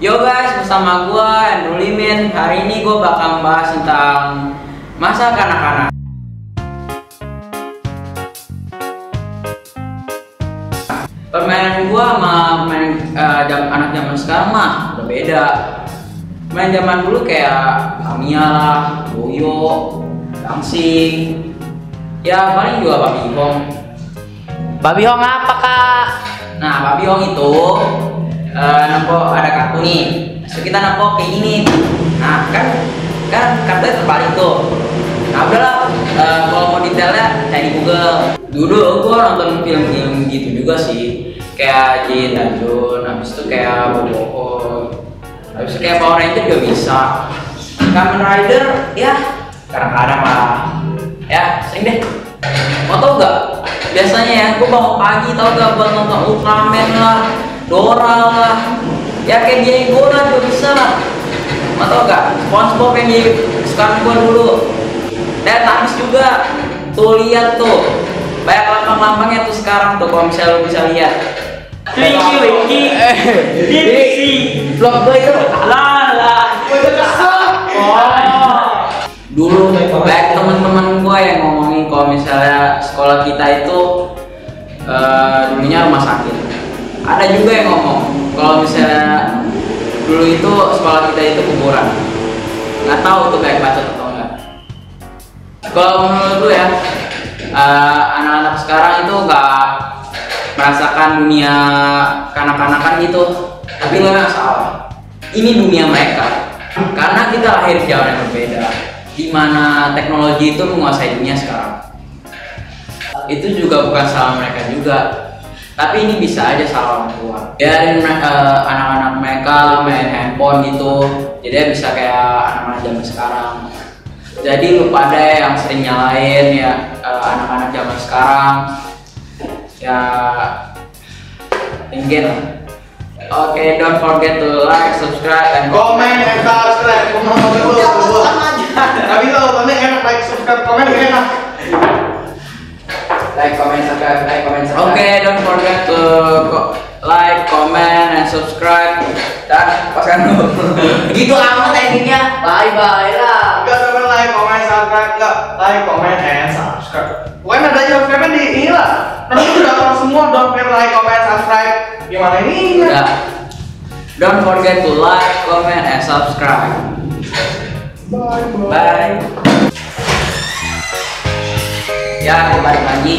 Yo guys, bersama gua Andrew Limin. Hari ini gua bakal bahas tentang masa kanak-kanak. Permainan gua sama main eh, jam anak zaman sekarang mah udah beda. Main zaman dulu kayak Tamiya lah, Boyo, dancing. Ya paling juga babi hong. Babi Hong apa kak? Nah, babi hong itu eh nampak ada kartu nih. So kita nampak kayak gini. Nah, kan kan kartunya terbalik tuh. Nah, udahlah eh, kalau mau detailnya cari Google. Dulu gua nonton film-film gitu juga sih. Kayak Jin dan Jun, habis itu kayak Bobo. Habis itu kayak Power Ranger juga bisa. Kamen Rider ya kadang-kadang lah. Ya, sering deh. Mau tau gak? Biasanya ya, gue bangun pagi tau gak buat nonton Ultraman lah, Dora lah, ya kayak Diego lah juga bisa lah. Mau tau gak? Spongebob yang jadi sekarang gue dulu. Dan habis juga, tuh lihat tuh, banyak lambang-lambangnya tuh sekarang tuh kalau misalnya lo bisa lihat. Twinkie, Winky, Dipsy, Vlog gue itu Lala. Oh. dulu banyak teman-teman gue yang ngomongin kalau misalnya sekolah kita itu eh, dulunya rumah sakit ada juga yang ngomong kalau misalnya dulu itu sekolah kita itu kuburan. Nggak tahu tuh kayak bacot atau enggak. Kalau menurut gue ya eh, anak-anak sekarang itu nggak merasakan dunia kanak-kanakan gitu. Tapi lo nggak salah. Ini dunia mereka. Karena kita lahir di zaman yang berbeda di mana teknologi itu menguasai dunia sekarang. Itu juga bukan salah mereka juga tapi ini bisa aja salah orang tua biarin eh, anak-anak mereka main handphone gitu jadi bisa kayak anak-anak zaman sekarang jadi lu pada yang sering nyalain ya eh, anak-anak zaman sekarang ya tinggi lah Oke, don't forget to like, subscribe, and komen and subscribe komen komen dulu tapi lo komen enak like subscribe komen enak like, comment, subscribe, like, comment, subscribe. Oke, don't forget to like, comment, and subscribe. Dan paskan dulu. gitu amat endingnya. Bye bye lah. enggak komen like komen subscribe enggak like komen and subscribe pokoknya ada subscribe di ini lah nanti udah tahu semua don't forget like comment subscribe gimana ini Udah. Don't forget to like, comment, and subscribe. bye Bye. Ya, balik lagi.